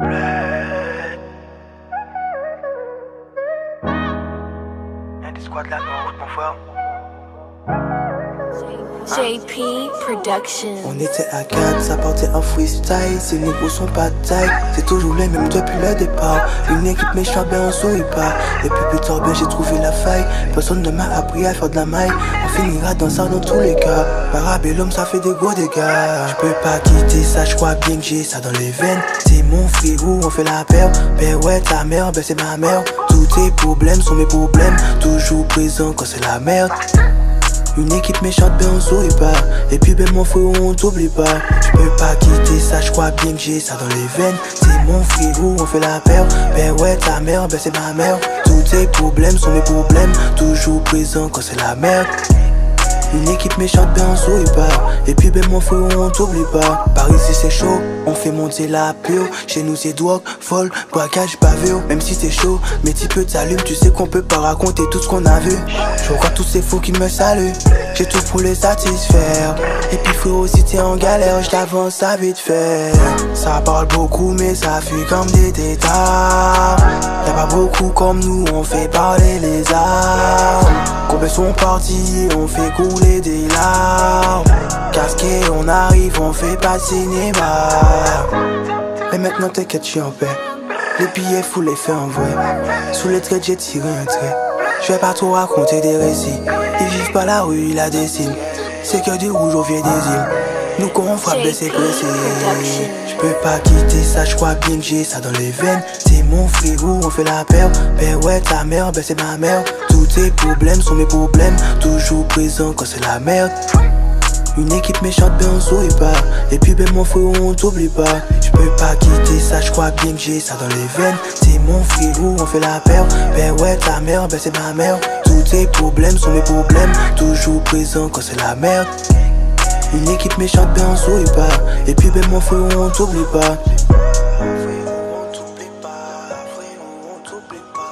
Y'a des squads là dans route, mon frère. JP Production. On était à 4, ça partait en freestyle, ces négros sont pas taille, c'est toujours les mêmes depuis le départ. Une équipe méchante, ben on sourit pas. Et puis plus tard, ben j'ai trouvé la faille. Personne ne m'a appris à faire de la maille. On finira dans ça dans tous les cas. Parabellum, ça fait des gros dégâts. Je peux pas quitter ça, je crois bien que j'ai ça dans les veines. C'est mon frérot, on fait la paire. Ben ouais, ta mère, ben c'est ma mère. Tous tes problèmes sont mes problèmes. Toujours présent quand c'est la merde. Une équipe méchante, ben on sourit pas. Et puis ben mon frérot, on t'oublie pas. Je peux pas quitter ça, je crois bien que j'ai ça dans les veines. C'est mon frérot, on fait la paire. Ben ouais, ta mère, ben c'est ma mère. Tous tes problèmes sont mes problèmes. Toujours présent quand c'est la merde. Une équipe méchante, ben on sourit pas. Et puis ben mon frérot, on t'oublie pas. Par ici c'est chaud, on fait monter la PO. Chez nous c'est drogue, folle, braquage, pavéo. Même si c'est chaud, mais tu peux t'allumer, tu sais qu'on peut pas raconter tout ce qu'on a vu. Je vois tous ces fous qui me saluent. J'ai tout pour les satisfaire. Et puis frérot, si t'es en galère, je t'avance à vite fait. Ça parle beaucoup, mais ça fuit comme des tétards. Y'a pas beaucoup comme nous, on fait parler les armes. Combien sont partis, on fait couler des larmes. Casqué, on arrive, on fait pas cinéma. Mais maintenant t'inquiète, je suis en paix. Les billets fous les faits en vrai. Sous les traits, j'ai tiré un trait. Je vais pas trop raconter des récits. Ils vivent pas la rue, ils la dessinent. C'est que du rouge, on vient des îles. Nous quand on frappe, c'est pressé. Je peux pas quitter ça, je crois bien que j'ai ça dans les veines. C'est mon frérot, on fait la paire. Ben ouais, ta mère, ben c'est ma mère. Tous tes problèmes sont mes problèmes. Toujours présent quand c'est la merde. Une équipe méchante, ben on sourit pas. Et puis ben mon frérot, on t'oublie pas. Je peux pas quitter ça, je crois bien que j'ai ça dans les veines. C'est mon frérot, on fait la paire. Ben ouais, ta mère, ben c'est ma mère. Tous tes problèmes sont mes problèmes. Toujours présent quand c'est la merde. Une équipe méchante, ben on sourit pas. Et puis, ben mon frérot, on t'oublie on on t'oublie pas.